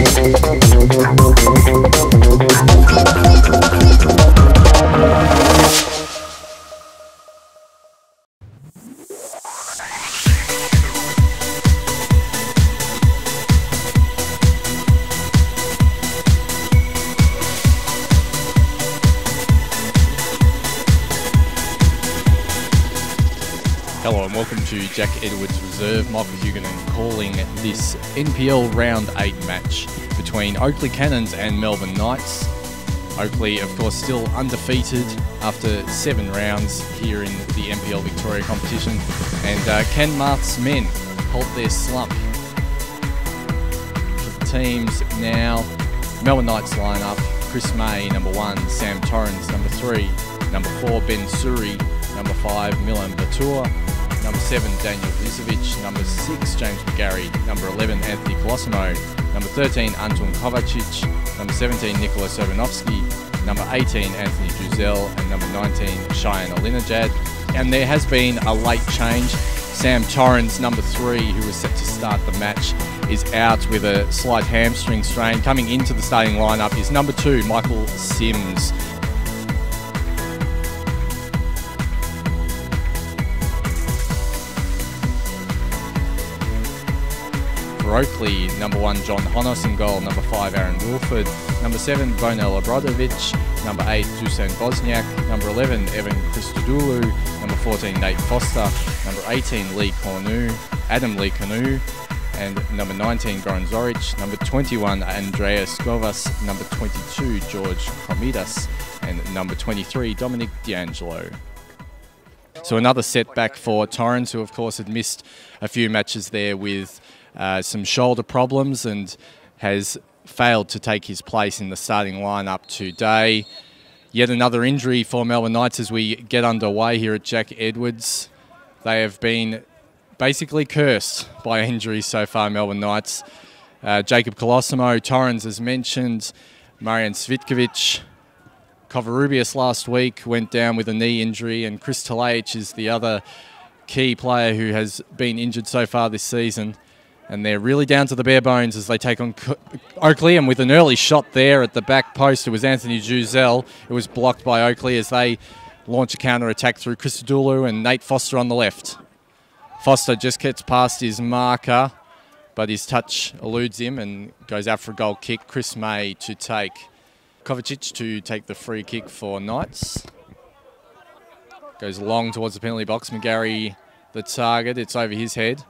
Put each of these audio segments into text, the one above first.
Thank you. Jack Edwards Reserve. Michael Huguenin calling this NPL Round 8 match between Oakleigh Cannons and Melbourne Knights. Oakleigh, of course, still undefeated after seven rounds here in the NPL Victoria competition. And uh, Ken Marth's men halt their slump. The teams now Melbourne Knights line up Chris May, number one, Sam Torrens, number three, number four, Ben Suri, number five, Milan Batur, number seven, Daniel Vizovic, number six, James McGarry, number 11, Anthony Colosimo, number 13, Anton Kovacic, number 17, Nikola Sobanovsky, number 18, Anthony Juzel, and number 19, Cheyenne Olinajad. And there has been a late change. Sam Torrens, number three, who was set to start the match, is out with a slight hamstring strain. Coming into the starting lineup is number two, Michael Sims. Oakleigh, number one, John Honos in goal. Number five, Aaron Wilford. Number seven, Bonel Obradovic. Number eight, Dusan Bosniak. Number 11, Evan Christodoulou. Number 14, Nate Foster. Number 18, Lee Cornu. Adam Lee Cornu. And number 19, Goran Zoric. Number 21, Andreas Govas. Number 22, George Kromidas. And number 23, Dominic D'Angelo. So another setback for Torrens, who of course had missed a few matches there with uh, some shoulder problems and has failed to take his place in the starting lineup today. Yet another injury for Melbourne Knights as we get underway here at Jack Edwards. They have been basically cursed by injuries so far, Melbourne Knights. Uh, Jacob Colosimo, Torrens as mentioned, Marian Svitkovic, Kovarubius last week went down with a knee injury, and Chris Talach is the other key player who has been injured so far this season. And they're really down to the bare bones as they take on Oakleigh. And with an early shot there at the back post, it was Anthony Juzel. It was blocked by Oakleigh as they launch a counter attack through Christodoulou and Nate Foster on the left. Foster just gets past his marker, but his touch eludes him and goes out for a goal kick. Chris May to take Kovacic to take the free kick for Knights. Goes long towards the penalty box. McGarry, the target. It's over his head.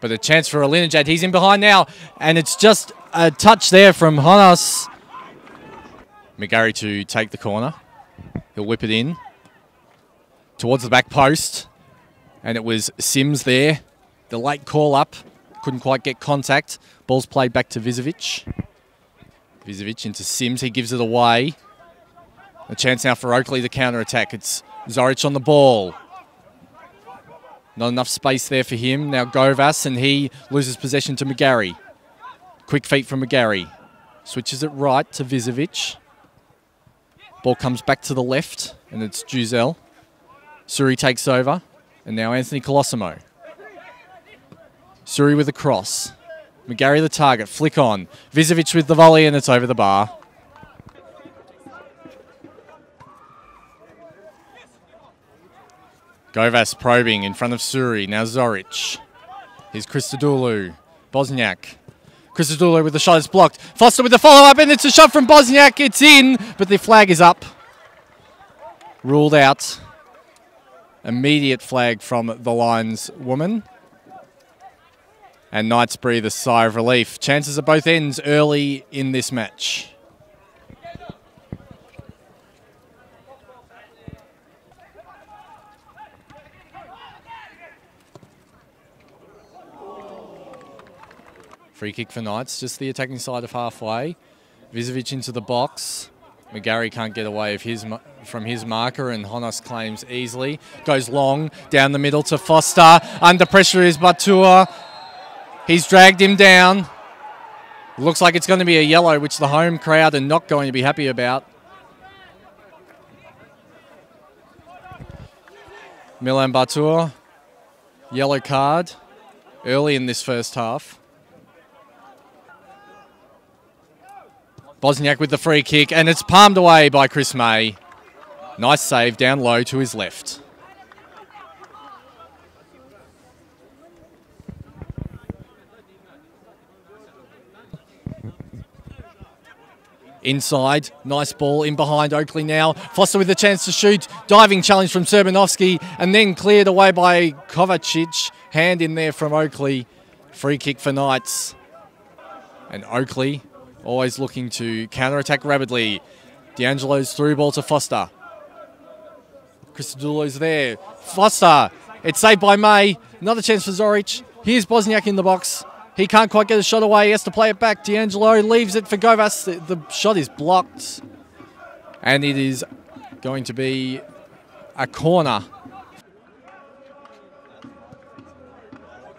But a chance for Olinajad. He's in behind now. And it's just a touch there from Honos. McGarry to take the corner. He'll whip it in towards the back post. And it was Sims there. The late call up. Couldn't quite get contact. Ball's played back to Vizovic. Vizovic into Sims. He gives it away. A chance now for Oakleigh to counter attack. It's Zoric on the ball. Not enough space there for him. Now Govas, and he loses possession to McGarry. Quick feet from McGarry. Switches it right to Vizovic. Ball comes back to the left, and it's Juzel. Suri takes over, and now Anthony Colosimo. Suri with a cross. McGarry the target, flick on. Vizovic with the volley, and it's over the bar. Govas probing in front of Suri. Now Zoric. Here's Christodoulou. Bosniak. Christodoulou with the shot is blocked. Foster with the follow-up, and it's a shot from Bosniak. It's in, but the flag is up. Ruled out. Immediate flag from the Lions woman. And Knights breathe a sigh of relief. Chances at both ends early in this match. Free kick for Knights, just the attacking side of halfway. Vizovic into the box. McGarry can't get away of his from his marker, and Honos claims easily. Goes long down the middle to Foster. Under pressure is Batua. He's dragged him down. Looks like it's going to be a yellow, which the home crowd are not going to be happy about. Milan Batur, yellow card early in this first half. Bosniak with the free kick, and it's palmed away by Chris May. Nice save down low to his left. Inside, nice ball in behind Oakleigh now. Foster with a chance to shoot. Diving challenge from Serbanovsky and then cleared away by Kovacic. Hand in there from Oakleigh. Free kick for Knights. And Oakleigh always looking to counter attack rapidly. D'Angelo's through ball to Foster. Christodoulou's there. Foster. It's saved by May. Another chance for Zoric. Here's Bosniak in the box. He can't quite get a shot away. He has to play it back. D'Angelo leaves it for Govas. The, the shot is blocked. And it is going to be a corner.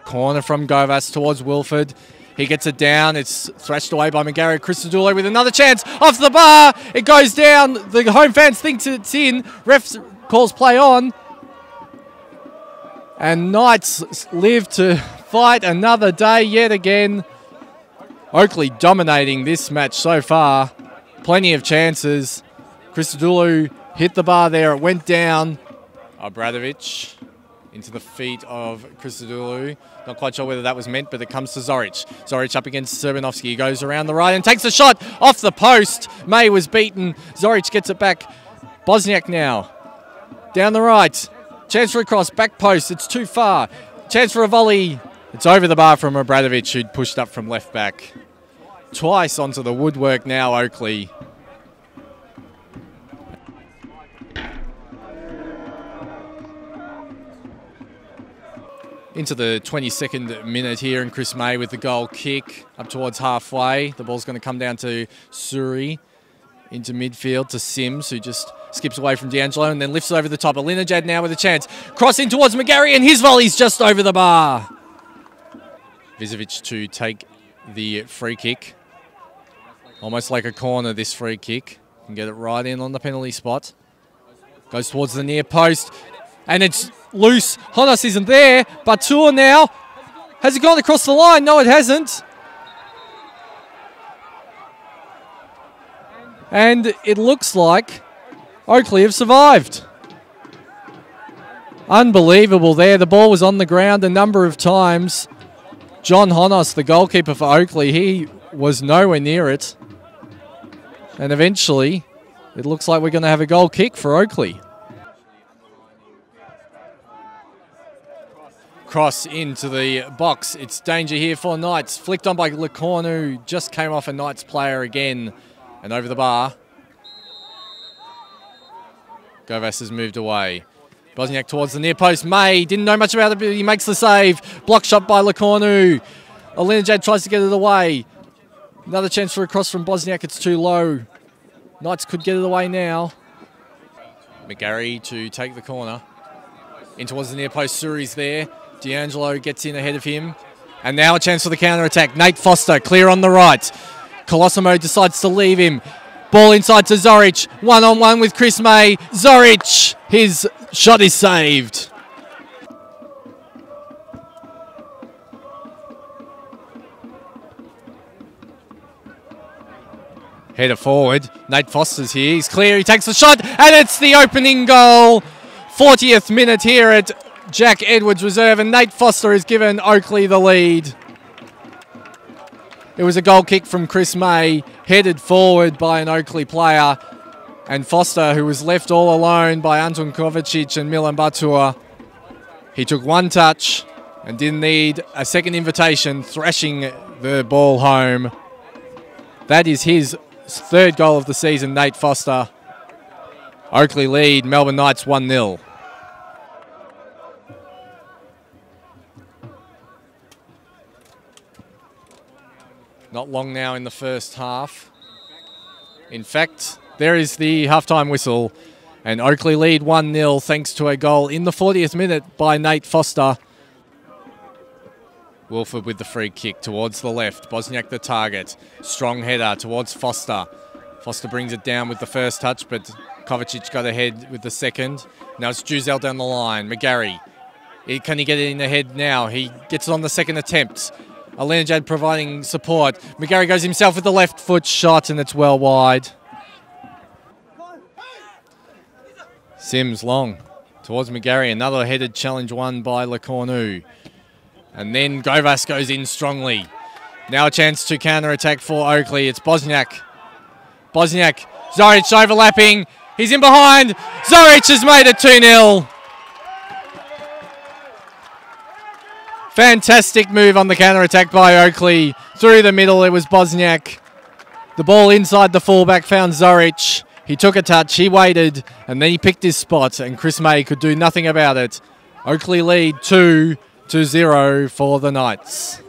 Corner from Govas towards Wilford. He gets it down. It's thrashed away by McGarry. Christodoulou with another chance. Off the bar. It goes down. The home fans think it's in. Ref calls play on. And Knights live to fight another day yet again. Oakleigh dominating this match so far. Plenty of chances. Christodoulou hit the bar there. It went down. Obradovic into the feet of Christodoulou. Not quite sure whether that was meant, but it comes to Zoric. Zoric up against Serbanovsky. He goes around the right and takes a shot off the post. May was beaten. Zoric gets it back. Bosniak now. Down the right. Chance for a cross. Back post. It's too far. Chance for a volley. It's over the bar from Obradovic, who'd pushed up from left back. Twice onto the woodwork now, Oakleigh. Into the 22nd minute here, and Chris May with the goal kick up towards halfway. The ball's going to come down to Suri into midfield to Sims, who just skips away from D'Angelo and then lifts over the top. Alinajad now with a chance. Crossing towards McGarry, and his volley's just over the bar. Vizovic to take the free kick. Almost like a corner, this free kick. Can get it right in on the penalty spot. Goes towards the near post. And it's loose. Honos isn't there. Batur now. Has it gone across the line? No, it hasn't. And it looks like Oakleigh have survived. Unbelievable there. The ball was on the ground a number of times. John Honos, the goalkeeper for Oakleigh, he was nowhere near it. And eventually, it looks like we're going to have a goal kick for Oakleigh. Cross into the box. It's danger here for Knights. Flicked on by Lecornu. Just came off a Knights player again. And over the bar. Govas has moved away. Bosniak towards the near post. May didn't know much about it, but he makes the save. Block shot by Lecornu. Alinajad tries to get it away. Another chance for a cross from Bosniak. It's too low. Knights could get it away now. McGarry to take the corner. In towards the near post. Suri's there. D'Angelo gets in ahead of him. And now a chance for the counter attack. Nate Foster clear on the right. Colosimo decides to leave him. Ball inside to Zoric. One on one with Chris May. Zoric, his shot is saved. Header forward. Nate Foster's here. He's clear. He takes the shot, and it's the opening goal. 40th minute here at Jack Edwards Reserve, and Nate Foster has given Oakleigh the lead. It was a goal kick from Chris May, headed forward by an Oakleigh player. And Foster, who was left all alone by Anton Kovacic and Milan Batur, he took one touch and didn't need a second invitation, thrashing the ball home. That is his third goal of the season, Nate Foster. Oakleigh lead, Melbourne Knights 1 0. Not long now in the first half. In fact, there is the halftime whistle. And Oakleigh lead 1 0 thanks to a goal in the 40th minute by Nate Foster. Wilford with the free kick towards the left. Bosniak the target. Strong header towards Foster. Foster brings it down with the first touch, but Kovacic got ahead with the second. Now it's Juzel down the line. McGarry. Can he get it in the head now? He gets it on the second attempt. Alinajad providing support. McGarry goes himself with the left foot shot and it's well wide. Sims long towards McGarry. Another headed challenge won by Lecornu. And then Govas goes in strongly. Now a chance to counter attack for Oakleigh. It's Bosniak. Bosniak. Zoric overlapping. He's in behind. Zoric has made it 2 0. Fantastic move on the counter attack by Oakleigh. Through the middle, it was Bosniak. The ball inside the fullback found Zoric. He took a touch, he waited, and then he picked his spot, and Chris May could do nothing about it. Oakleigh lead 2 to 0 for the Knights.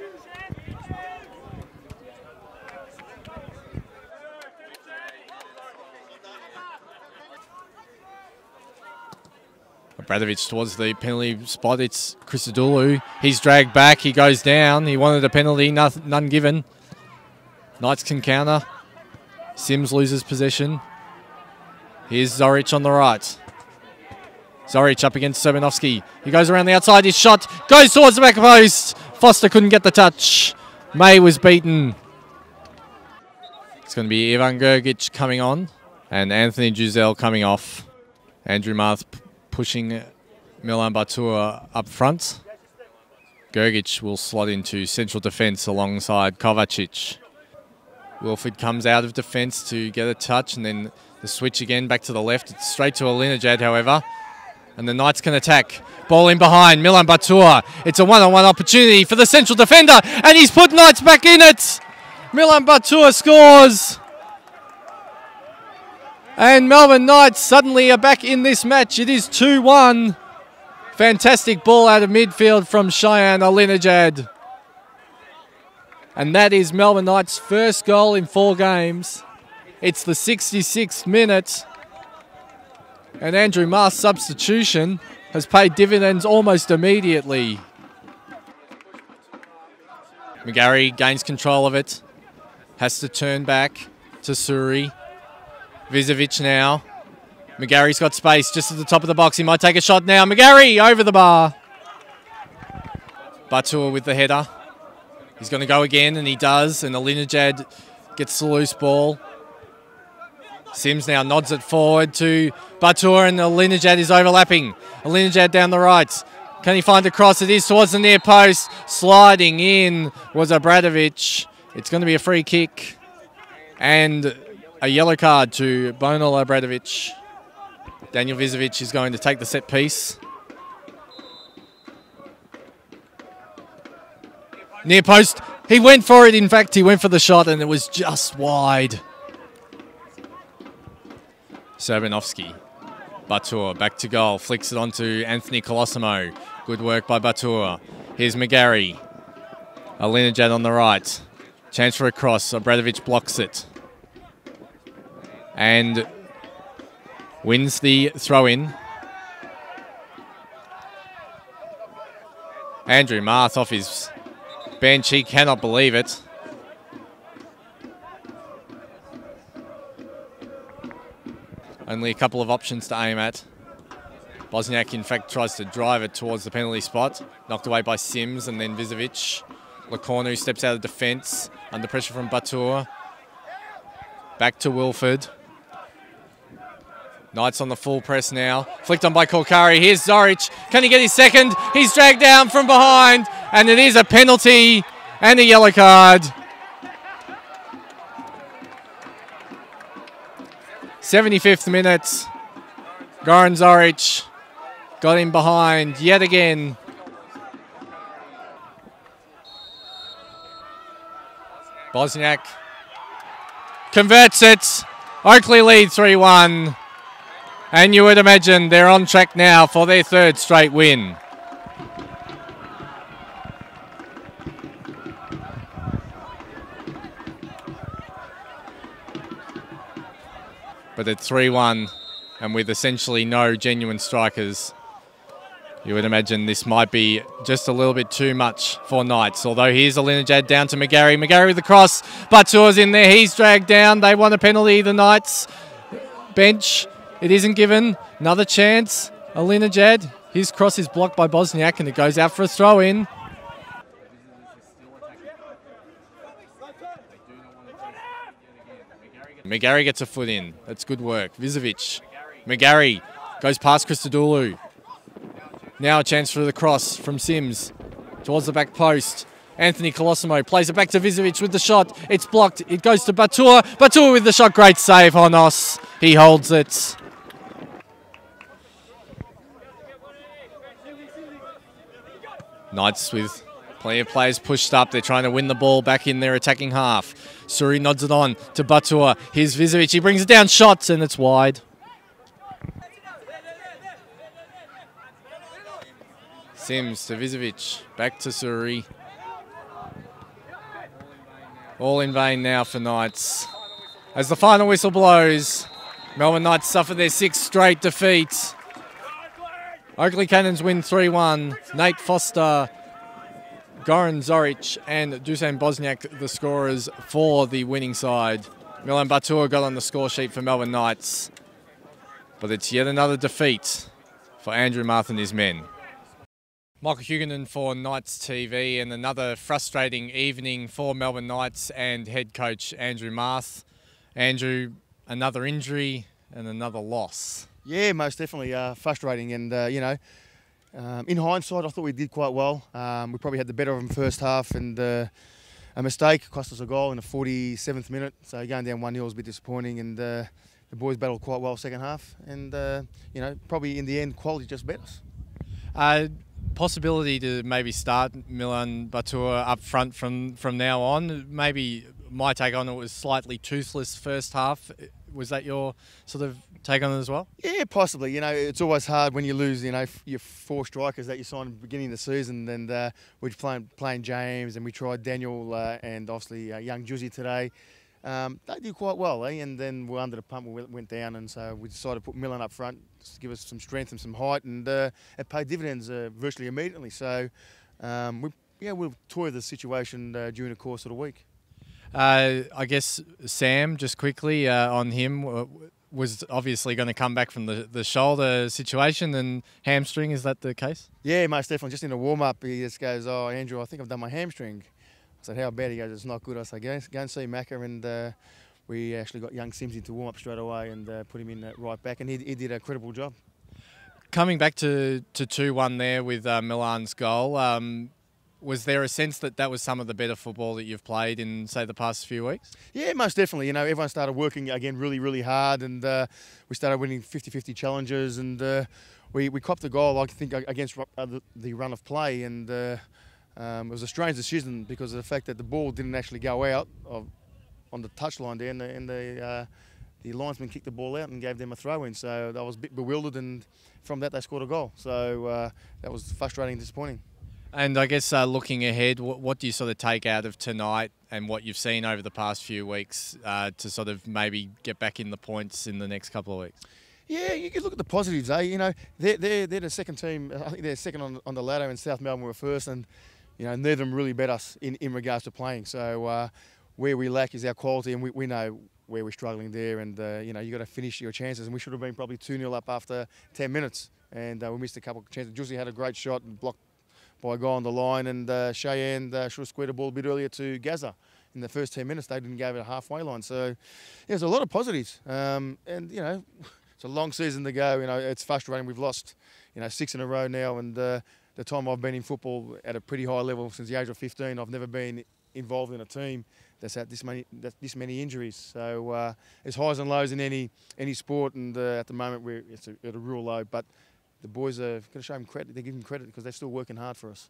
Bradovic towards the penalty spot. It's Christodoulou. He's dragged back. He goes down. He wanted a penalty. None, given. Knights can counter. Sims loses possession. Here's Zoric on the right. Zoric up against Serbanovsky. He goes around the outside. His shot goes towards the back of post. Foster couldn't get the touch. May was beaten. It's going to be Ivan Gergic coming on and Anthony Juzel coming off. Andrew Marth pushing Milan Batua up front. Gergic will slot into central defence alongside Kovacic. Wilford comes out of defence to get a touch and then the switch again back to the left. It's straight to Alinajad, however. And the Knights can attack. Ball in behind. Milan Batua. It's a one-on-one opportunity for the central defender. And he's put Knights back in it. Milan Batua scores. And Melbourne Knights suddenly are back in this match. It is 2 1. Fantastic ball out of midfield from Cheyenne Alinajad. And that is Melbourne Knights' first goal in four games. It's the 66th minute. And Andrew Marth's substitution has paid dividends almost immediately. McGarry gains control of it. Has to turn back to Suri. Vizovic now. McGarry's got space just at the top of the box. He might take a shot now. McGarry over the bar. Batua with the header. He's going to go again, and he does. And Alinajad gets the loose ball. Sims now nods it forward to Batua, and Alinajad is overlapping. Alinajad down the right. Can he find the cross? It is towards the near post. Sliding in was Obradovic. It's going to be a free kick. And a yellow card to Bonal Obradovic. Daniel Vizovic is going to take the set piece. Near post. He went for it. In fact, he went for the shot and it was just wide. Serbanovsky. Batur back to goal. Flicks it onto Anthony Colosimo. Good work by Batur. Here's McGarry. Alinajad on the right. Chance for a cross. Obradovic blocks it and wins the throw in. Andrew Marth off his bench. He cannot believe it. Only a couple of options to aim at. Bosniak, in fact, tries to drive it towards the penalty spot. Knocked away by Sims and then Vizovic. Lecornu steps out of defence under pressure from Batur. Back to Wilford. Knights on the full press now. Flicked on by Korkari. Here's Zoric. Can he get his second? He's dragged down from behind. And it is a penalty and a yellow card. 75th minute. Goran Zoric got him behind yet again. Bosniak converts it. Oakleigh lead 3 1. And you would imagine they're on track now for their third straight win. But at 3 1, and with essentially no genuine strikers, you would imagine this might be just a little bit too much for Knights. Although here's Alinajad down to McGarry. McGarry with the cross. Batua's in there. He's dragged down. They want a penalty, the Knights. Bench it isn't given. Another chance. Alinajad. His cross is blocked by Bosniak and it goes out for a throw in. McGarry gets a foot in. That's good work. Vizovic. McGarry goes past Christodoulou. Now a chance for the cross from Sims towards the back post. Anthony Colosimo plays it back to Vizovic with the shot. It's blocked. It goes to Batua. Batua with the shot. Great save on us. He holds it. Knights with plenty of players pushed up. They're trying to win the ball back in their attacking half. Suri nods it on to Batua. Here's Vizovic. He brings it down shots and it's wide. Sims to Vizovic. Back to Suri. All in vain now for Knights. As the final whistle blows, Melbourne Knights suffer their sixth straight defeat. Oakleigh Cannons win 3-1. Nate Foster, Goran Zoric and Dusan Bosniak the scorers for the winning side. Milan Batua got on the score sheet for Melbourne Knights. But it's yet another defeat for Andrew Marth and his men. Michael Huguenin for Knights TV and another frustrating evening for Melbourne Knights and head coach Andrew Marth. Andrew, another injury and another loss. Yeah, most definitely uh, frustrating. And, uh, you know, um, in hindsight, I thought we did quite well. Um, we probably had the better of them first half and uh, a mistake cost us a goal in the 47th minute. So going down 1 0 was a bit disappointing. And uh, the boys battled quite well second half. And, uh, you know, probably in the end, quality just beat us. Uh, possibility to maybe start Milan Batua up front from from now on. Maybe my take on it was slightly toothless first half. Was that your sort of take on it as well? Yeah, possibly. You know, it's always hard when you lose. You know, your four strikers that you signed at the beginning of the season, and uh, we're playing playing James, and we tried Daniel uh, and obviously uh, young Juicy today. Um, they did quite well, eh? and then we're under the pump, we went down, and so we decided to put Milan up front to give us some strength and some height, and uh, it paid dividends uh, virtually immediately. So, um, we, yeah, we'll toy the situation uh, during the course of the week. Uh, I guess Sam, just quickly uh, on him, was obviously going to come back from the, the shoulder situation and hamstring. Is that the case? Yeah, most definitely. Just in the warm up, he just goes, "Oh, Andrew, I think I've done my hamstring." I said, how bad? He goes, it's not good. I said, go, go and see Macca. And uh, we actually got young Simsy to warm up straight away and uh, put him in right back. And he, he did a credible job. Coming back to 2-1 there with uh, Milan's goal, um, was there a sense that that was some of the better football that you've played in, say, the past few weeks? Yeah, most definitely. You know, everyone started working again really, really hard, and uh, we started winning 50-50 challenges, and uh, we we copped a goal, I think, against uh, the, the, run of play, and uh, um, it was a strange decision because of the fact that the ball didn't actually go out of, on the touchline there, and the, and the, uh, the linesman kicked the ball out and gave them a throw in. So I was a bit bewildered, and from that they scored a goal. So uh, that was frustrating and disappointing. And I guess uh, looking ahead, what, what, do you sort of take out of tonight and what you've seen over the past few weeks uh, to sort of maybe get back in the points in the next couple of weeks? Yeah, you can look at the positives, eh? You know, they're, they're, they're the second team. I think they're second on, on the ladder, and South Melbourne were first. And you know, neither of them really bet us in, in regards to playing. So uh, where we lack is our quality, and we, we know where we're struggling there. And uh, you know, you got to finish your chances. And we should have been probably two 0 up after 10 minutes, and uh, we missed a couple of chances. Juicy had a great shot and blocked by a guy on the line, and uh, Cheyenne uh, should have squared a ball a bit earlier to Gaza. In the first 10 minutes, they didn't give it a halfway line. So yeah, there's a lot of positives. Um, and, you know, it's a long season to go. You know, it's frustrating. We've lost, you know, six in a row now, and uh, the time I've been in football at a pretty high level since the age of 15, I've never been involved in a team that's had this many this many injuries. So uh, it's highs and lows in any any sport, and uh, at the moment we're it's a, at a real low. But the boys are going to show them credit. They give him credit because they're still working hard for us.